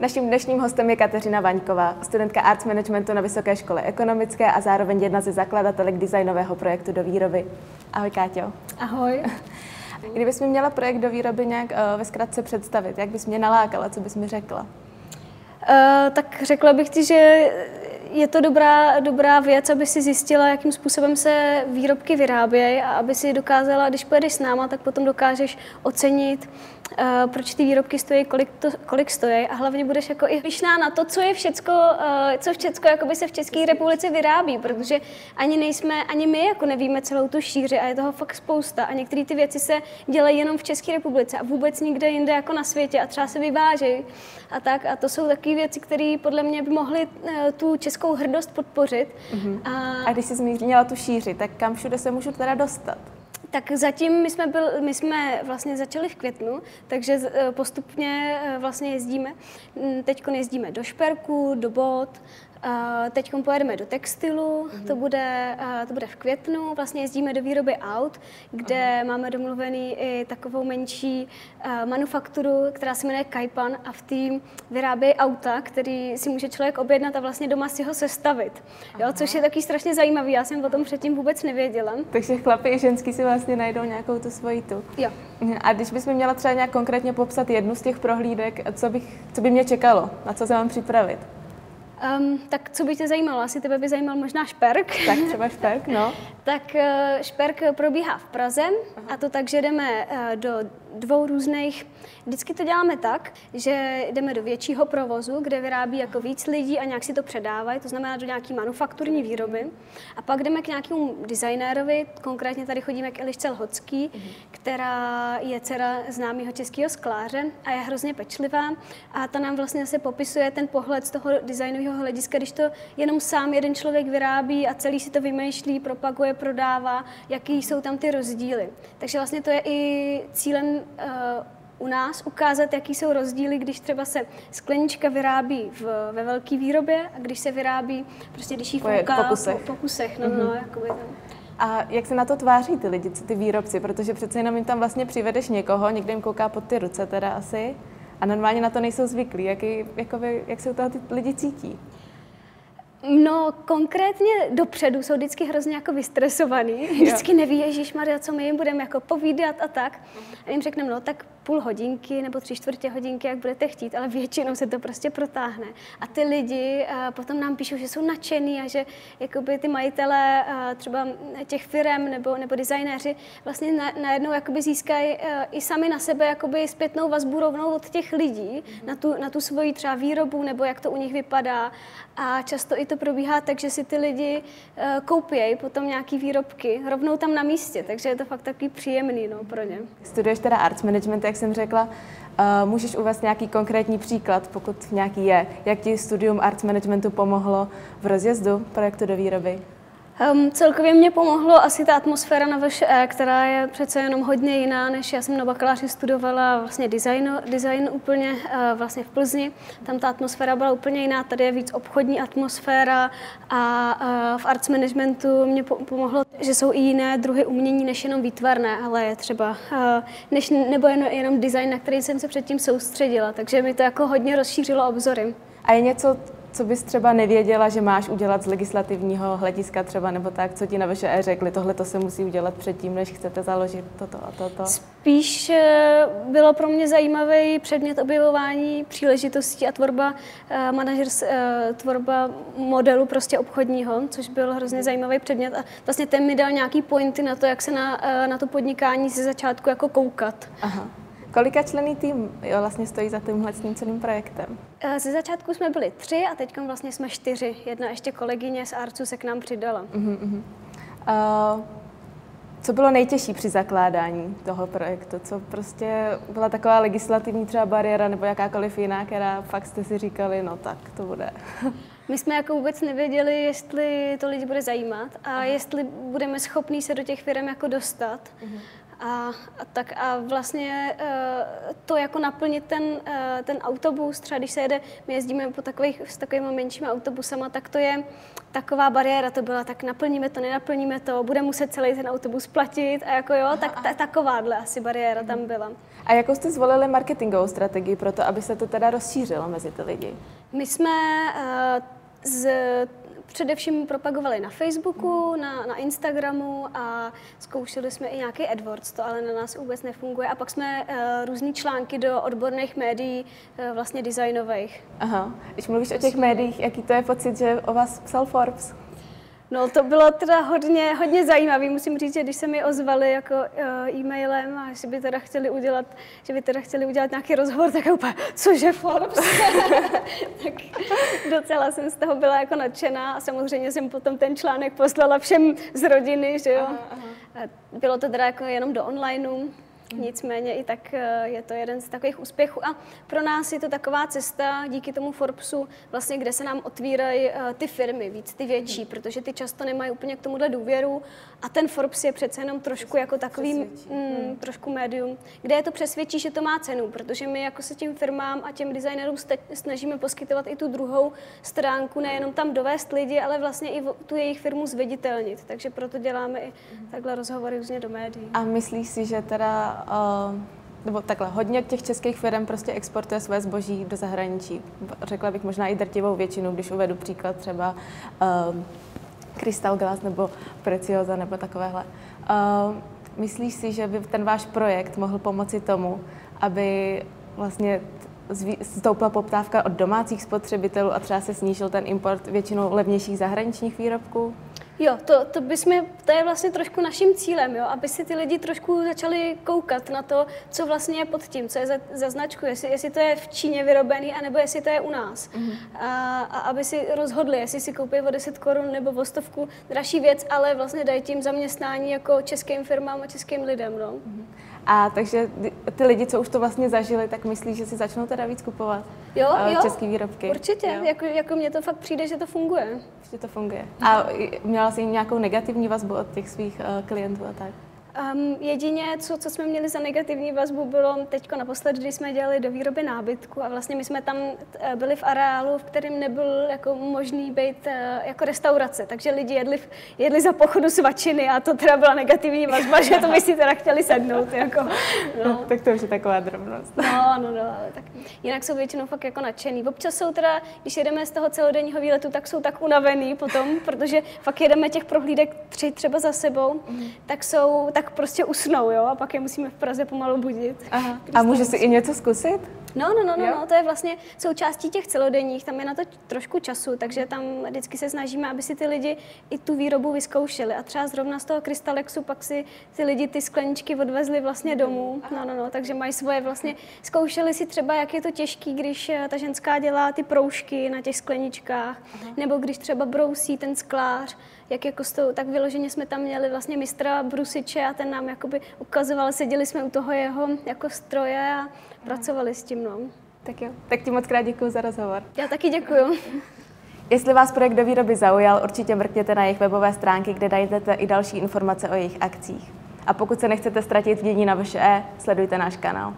Naším dnešním hostem je Kateřina Vaňková, studentka Arts Managementu na Vysoké škole ekonomické a zároveň jedna ze zakladatelek designového projektu do výroby. Ahoj Káťo. Ahoj. Kdybys mi měla projekt do výroby nějak uh, ve zkratce představit, jak bys mě nalákala, co bys mi řekla? Uh, tak řekla bych ti, že je to dobrá, dobrá věc, aby si zjistila, jakým způsobem se výrobky vyrábějí a aby si dokázala, když pojedeš s náma, tak potom dokážeš ocenit, uh, proč ty výrobky stojí, kolik, to, kolik stojí. A hlavně budeš jako i vyšná na to, co je všecko, uh, co všecko jakoby se v České republice vyrábí, protože ani nejsme, ani my jako nevíme celou tu šíři a je toho fakt spousta. A některé ty věci se dělají jenom v České republice a vůbec nikde jinde jako na světě a třeba se vyvážejí a tak. A to jsou takové věci, které podle mě by mohly uh, tu českou hrdost podpořit. Uh-huh. A... a když jsi zmínila tu šíři, tak kam všude se můžu teda dostat? Tak zatím my jsme, byl, my jsme vlastně začali v květnu, takže postupně vlastně jezdíme. Teď jezdíme do Šperku, do Bot, Teď pojedeme do textilu, mm-hmm. to, bude, to bude v květnu, vlastně jezdíme do výroby aut, kde Aha. máme domluvený i takovou menší manufakturu, která se jmenuje Kaipan a v tým vyrábějí auta, který si může člověk objednat a vlastně doma si ho sestavit, jo, což je taky strašně zajímavý, já jsem o tom předtím vůbec nevěděla. Takže chlapi i ženský si vlastně najdou nějakou tu svoji tu. Jo. A když bychom měla třeba nějak konkrétně popsat jednu z těch prohlídek, co, bych, co by mě čekalo, na co se mám připravit? Um, tak co by tě zajímalo? Asi tebe by zajímal možná šperk. Tak třeba šperk, no. tak uh, šperk probíhá v Praze Aha. a to tak, že jdeme uh, do dvou různých, vždycky to děláme tak, že jdeme do většího provozu, kde vyrábí jako víc lidí a nějak si to předávají, to znamená do nějaký manufakturní výroby. A pak jdeme k nějakému designérovi, konkrétně tady chodíme k Elišce Lhocký, která je dcera známého českého skláře a je hrozně pečlivá a ta nám vlastně zase popisuje ten pohled z toho designového hlediska, když to jenom sám jeden člověk vyrábí a celý si to vymýšlí, propaguje, prodává, jaký jsou tam ty rozdíly. Takže vlastně to je i cílem uh, u nás ukázat, jaký jsou rozdíly, když třeba se sklenička vyrábí v, ve velké výrobě a když se vyrábí, prostě když ji fouká po pokusech. Po, pokusech no, mm-hmm. no, jakoby tam. A jak se na to tváří ty lidi, ty výrobci? Protože přece jenom jim tam vlastně přivedeš někoho, někde jim kouká pod ty ruce teda asi, a normálně na to nejsou zvyklí. Jak, jakoby, jak se u toho ty lidi cítí? No, konkrétně dopředu jsou vždycky hrozně jako vystresovaný. Vždycky neví, Ježíš Maria, co my jim budeme jako povídat a tak. A jim řekneme, no tak půl hodinky nebo tři čtvrtě hodinky, jak budete chtít, ale většinou se to prostě protáhne. A ty lidi uh, potom nám píšou, že jsou nadšený a že jakoby ty majitelé uh, třeba těch firm nebo, nebo designéři vlastně na, najednou jakoby získají uh, i sami na sebe jakoby zpětnou vazbu rovnou od těch lidí mm-hmm. na, tu, na tu svoji třeba výrobu nebo jak to u nich vypadá. A často i to probíhá tak, že si ty lidi koupějí potom nějaký výrobky rovnou tam na místě, takže je to fakt takový příjemný no, pro ně. Studuješ teda arts management, jak jsem řekla. Uh, můžeš uvést nějaký konkrétní příklad, pokud nějaký je, jak ti studium arts managementu pomohlo v rozjezdu projektu do výroby? Um, celkově mě pomohlo asi ta atmosféra na VŠE, která je přece jenom hodně jiná, než já jsem na bakaláři studovala vlastně design, design úplně uh, vlastně v Plzni. Tam ta atmosféra byla úplně jiná, tady je víc obchodní atmosféra a uh, v arts managementu mě pomohlo, že jsou i jiné druhy umění než jenom výtvarné, ale je třeba, uh, než, nebo jen, jenom design, na který jsem se předtím soustředila, takže mi to jako hodně rozšířilo obzory. A je něco, co bys třeba nevěděla, že máš udělat z legislativního hlediska třeba, nebo tak, co ti na VŠE řekli, tohle to se musí udělat předtím, než chcete založit toto a toto? Spíš eh, bylo pro mě zajímavý předmět objevování příležitostí a tvorba eh, manažer, eh, tvorba modelu prostě obchodního, což byl hrozně zajímavý předmět a vlastně ten mi dal nějaký pointy na to, jak se na, na to podnikání ze začátku jako koukat. Aha. Kolika člený tým jo, vlastně stojí za tímhle tím celým projektem? Eh, ze začátku jsme byli tři a teď vlastně jsme čtyři. Jedna ještě kolegyně z Arcu se k nám přidala. Uh-huh, uh-huh. Uh, co bylo nejtěžší při zakládání toho projektu? Co prostě byla taková legislativní třeba bariéra nebo jakákoliv jiná, která fakt jste si říkali, no tak to bude. My jsme jako vůbec nevěděli, jestli to lidi bude zajímat a Aha. jestli budeme schopní se do těch firm jako dostat. Uh-huh A, a tak a vlastně uh, to jako naplnit ten, uh, ten autobus, třeba když se jede, my jezdíme po takových, s takovými menšími autobusama, tak to je taková bariéra, to byla, tak naplníme to, nenaplníme to, bude muset celý ten autobus platit a jako jo, tak ta, takováhle asi bariéra tam byla. A jakou jste zvolili marketingovou strategii pro to, aby se to teda rozšířilo mezi ty lidi? My jsme uh, z především propagovali na Facebooku, na, na Instagramu a zkoušeli jsme i nějaký AdWords, to ale na nás vůbec nefunguje. A pak jsme uh, různý články do odborných médií, uh, vlastně designových. Aha, když mluvíš o těch médiích, jaký to je pocit, že o vás psal Forbes? No to bylo teda hodně, hodně zajímavé. Musím říct, že když se mi ozvali jako uh, e-mailem a že by teda chtěli udělat, že by teda chtěli udělat nějaký rozhovor, tak úplně, cože Forbes? tak docela jsem z toho byla jako nadšená a samozřejmě jsem potom ten článek poslala všem z rodiny, že jo. Aha, aha. Bylo to teda jako jenom do onlineu, Nicméně i tak eh, je to jeden z takových úspěchů a pro nás je to taková cesta díky tomu Forbesu, vlastně, kde se nám otvírají eh, ty firmy, víc ty větší, protože ty často nemají úplně k tomuhle důvěru a ten Forbes je přece jenom trošku jako takový mm, hmm. trošku médium, kde je to přesvědčí, že to má cenu, protože my jako se tím firmám a těm designerům snažíme poskytovat i tu druhou stránku, nejenom tam dovést lidi, ale vlastně i tu jejich firmu zviditelnit. Takže proto děláme i takhle rozhovory různě do médií. A myslíš si, že teda uh, nebo takhle, hodně těch českých firm prostě exportuje své zboží do zahraničí. Řekla bych možná i drtivou většinu, když uvedu příklad třeba uh, Crystal Glass nebo Preciosa nebo takovéhle. Uh, myslíš si, že by ten váš projekt mohl pomoci tomu, aby vlastně stoupla poptávka od domácích spotřebitelů a třeba se snížil ten import většinou levnějších zahraničních výrobků? Jo, to, to, bysme, to je vlastně trošku naším cílem, jo, aby si ty lidi trošku začali koukat na to, co vlastně je pod tím, co je za, za značku, jestli, jestli to je v Číně vyrobený, anebo jestli to je u nás. Mm-hmm. A, a aby si rozhodli, jestli si koupí o 10 korun nebo o stovku dražší věc, ale vlastně dají tím zaměstnání jako českým firmám a českým lidem. No. Mm-hmm. A takže ty lidi, co už to vlastně zažili, tak myslí, že si začnou teda víc kupovat jo, uh, jo, české výrobky. Určitě, jo? Jako, jako mně to fakt přijde, že to funguje. Že to funguje. A měla jsi nějakou negativní vazbu od těch svých uh, klientů a tak? Um, jedině, co, co jsme měli za negativní vazbu, bylo teď naposled, když jsme dělali do výroby nábytku a vlastně my jsme tam eh, byli v areálu, v kterém nebyl jako možný být uh, jako restaurace, takže lidi jedli, jedli za pochodu svačiny a to teda byla negativní vazba, že to by si teda chtěli sednout. Jako, no. tak to už je taková drobnost. No, no, no, ale tak jinak jsou většinou fakt jako nadšený. Občas jsou teda, když jedeme z toho celodenního výletu, tak jsou tak unavený potom, protože fakt jedeme těch prohlídek tři třeba za sebou, mm. tak jsou tak prostě usnou, jo, a pak je musíme v Praze pomalu budit. Aha. A může si i něco zkusit? No, no, no, no, no, to je vlastně součástí těch celodenních, tam je na to trošku času, takže tam vždycky se snažíme, aby si ty lidi i tu výrobu vyzkoušeli. A třeba zrovna z toho krystalexu pak si ty lidi ty skleničky odvezli vlastně domů. No, no, no, takže mají svoje vlastně, zkoušeli si třeba, jak je to těžký, když eh, ta ženská dělá ty proužky na těch skleničkách, Aha. nebo když třeba brousí ten sklář, jak jako s tou, tak vyloženě jsme tam měli vlastně mistra Brusiče a ten nám jakoby ukazoval, seděli jsme u toho jeho jako stroje a pracovali s tím, no. Tak jo, tak ti moc krát děkuji za rozhovor. Já taky děkuji. Jestli vás projekt do výroby zaujal, určitě mrkněte na jejich webové stránky, kde najdete i další informace o jejich akcích. A pokud se nechcete ztratit v dění na VŠE, sledujte náš kanál.